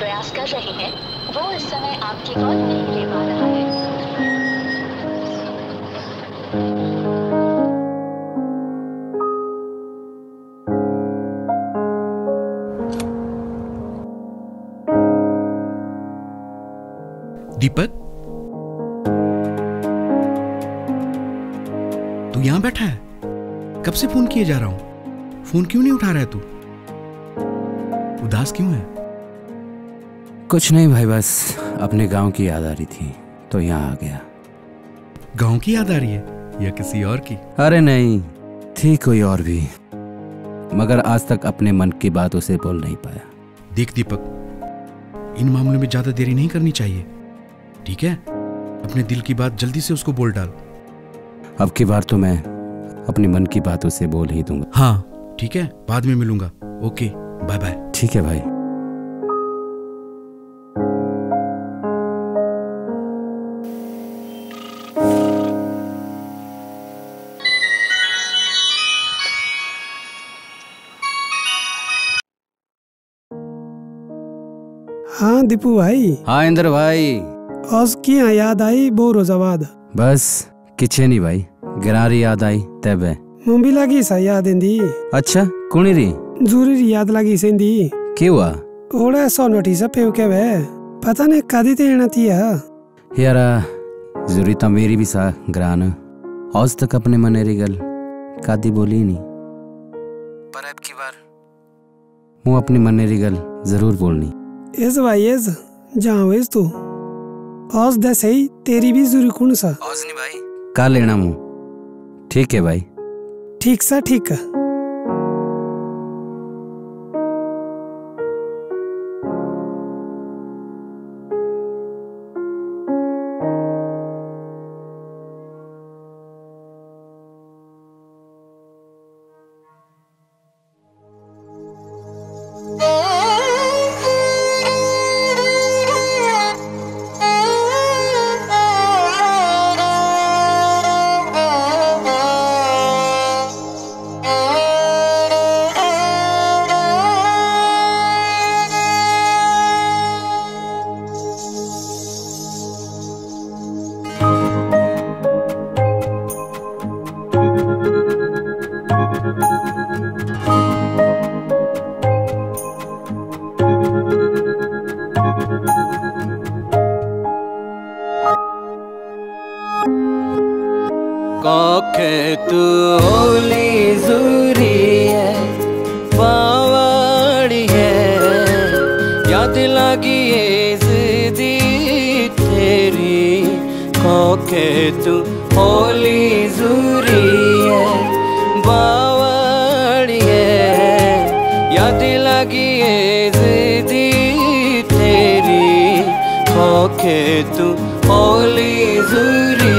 प्रयास कर रहे हैं, वो इस समय आपकी कॉल नहीं ले पा रहा है। दीपक? तू यहाँ बैठा है? कब से फ़ोन किए जा रहा हूँ? फ़ोन क्यों नहीं उठा रहा है तू? उदास क्यों है? कुछ नहीं भाई बस अपने गाँव की याद आ रही थी तो यहाँ आ गया। गाँव की याद आ रही है या किसी और की? अरे नहीं थी कोई और भी मगर आज तक अपने मन की बात उसे बोल नहीं पाया। देख दीपक इन मामलों में ज़्यादा देरी नहीं करनी चाहिए ठीक है? अपने दिल की बात जल्दी से उसको बोल डाल। अब की बार तो मैं अपने मन की बात उसे बोल ही दूँगा। हाँ ठीक है बाद में मिलूँगा। ओके बाय बाय ठीक है भाई। हाँ दीपू भाई? हाँ इंद्र भाई। आज की याद आई बहुत रोजा बाद बस किछे नहीं भाई। गिरारी याद आई तब है। मुंबई लगी सा याद इंदी। अच्छा कुणी री ज़रूरी याद लगी सेंदी क्या हुआ? ओड़ा सौ नोटिस पे के वे पता नहीं कदी तेना थी है। यार ज़रूरी तो मेरी भी सा ग्रान। आज तक अपने मने री गल कादी बोली नहीं। पर अब की बार मुँह अपनी मने री गल ज़रूर बोलनी। इस भाई इस जहाँ वेज तू। आज दस ही तेरी भी ज़रूरी कौन सा। आज नहीं भाई। का लेना मुँह। ठीक है भाई। ठीक सा ठीक है। याद लगी ये जिदी तेरी कौखे तू होली जूरी है, बावाड़ी है। याद लगी ये जिदी तेरी कौखे तू होली जूरी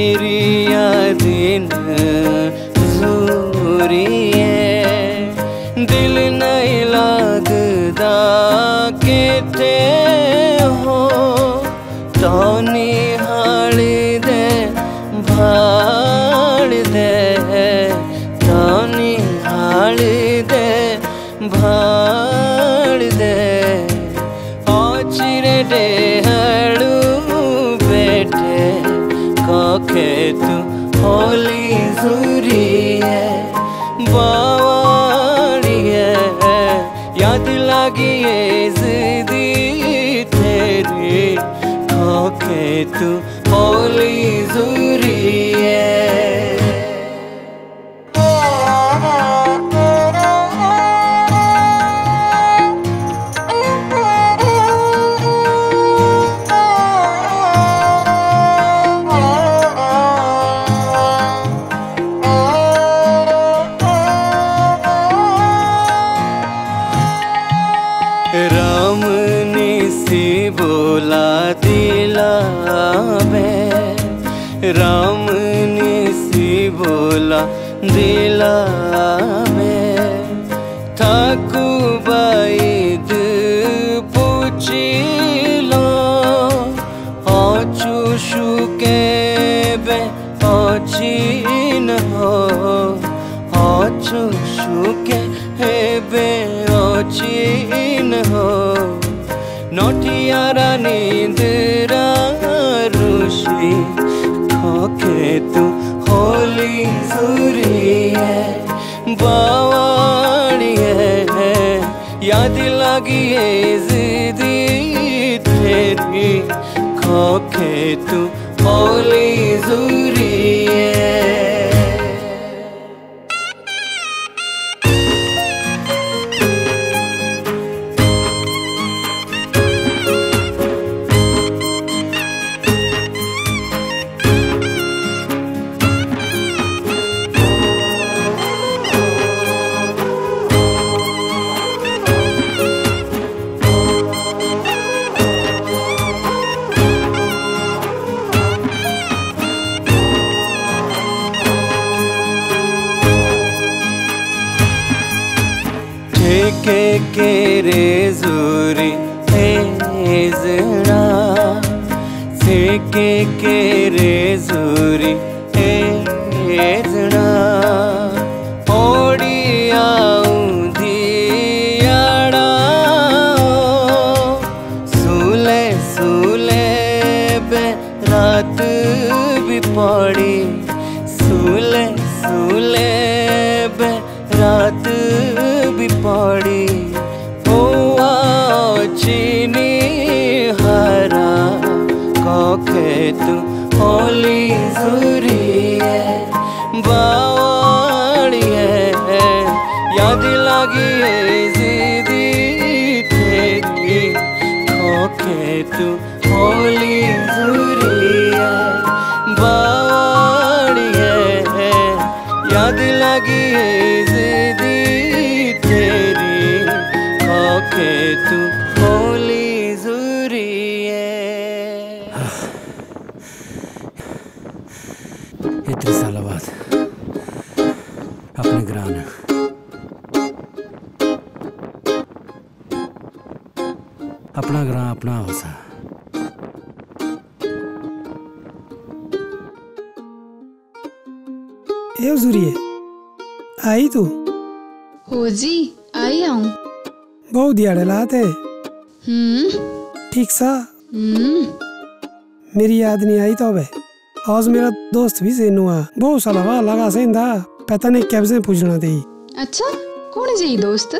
तेरी यादिन जूरी है दिल नहीं लगदा के ते हो। तो निहाल दे भाड़ दे। तो निहाल तू होली जूरी है बावाड़ी है, याद लगी ये जिदी तेरी। खोके तू होली जूरी है। राम ने सी बोला दिला में ठाकु बाईद पूछिलो आचु शुके बे आचिन हो आचु शुके हेबे आचिन हो नोटियारा निंदरा ऋषि खोके तू होली सुरी है बावाणी है याद लगी है जिदी तेरी। खोखे तू होली जुरी ठेके के रे जुरी हेजड़ा ठेके के रे जुरी हेजड़ा तू होली जुरी है। इतने अपने ग्रान अपना ग्रां अपना होसा ए जुरिए आई तू? हो जी आई आऊँ। बहुत दिहाड़े लाते हम्म। ठीक सा? हम्म। मेरी याद नहीं आई तो अब आज मेरा दोस्त भी सेन हुआ बहुत साल हुआ लगा सेन था पता नहीं कब से पूछना थी। अच्छा कौन है जी दोस्त?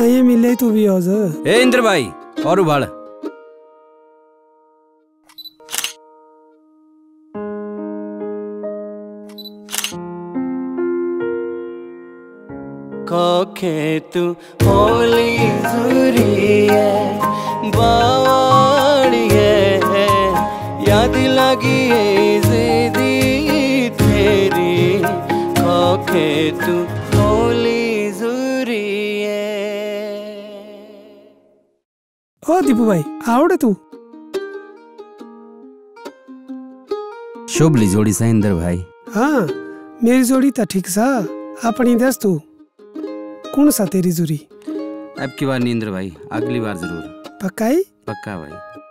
आइए मिले तू भी आज। ए इंद्र भाई और उबाड़ खोखे तू होली जुरी है है याद लगी है जिदी तेरी खोखे तू होली जुरी है। ओ दीपू भाई आवड़े तू। शुभ ली जोड़ी सा इंद्र भाई। हाँ मेरी जोड़ी तो ठीक सा अपनी दस तू। कौन सा तेरी जोड़ी? अब की बार नहीं इंद्र भाई अगली बार ज़रूर। पक्का ही? पक्का भाई।